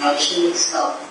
motion is up.